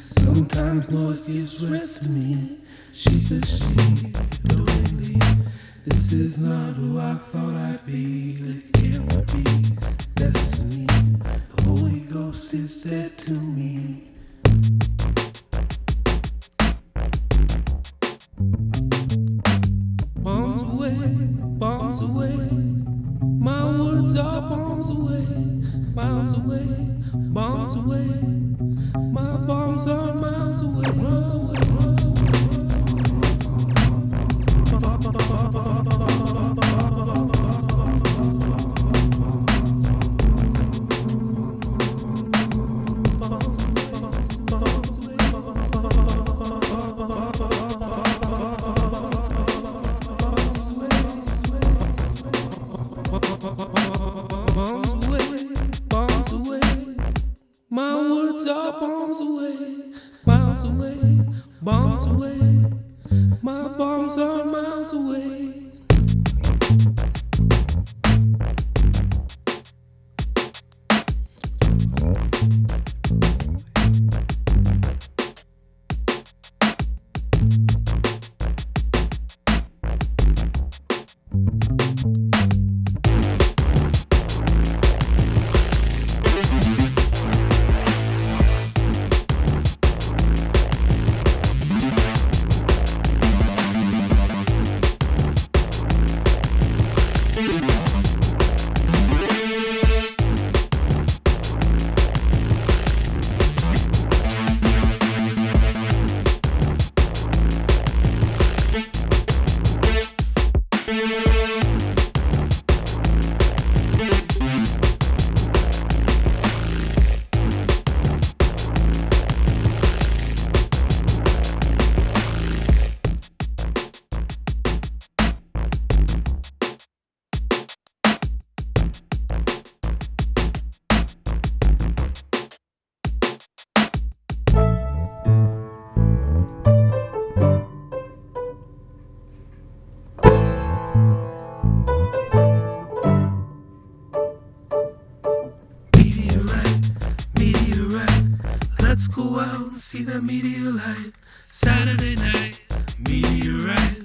Sometimes noise gives rest to me. Sheep is sheep, don't leave. This is not who I thought I'd be. It can't be destiny. The Holy Ghost is dead to me. Bombs away, bombs away. My words are bombs away, miles away, bombs away. My bombs are miles away, miles away. Bombs away, miles away, bombs away. My bombs are miles away. Let's go out and see that meteorite. Saturday night, meteorite.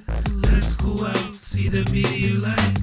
Let's go out and see that meteorite.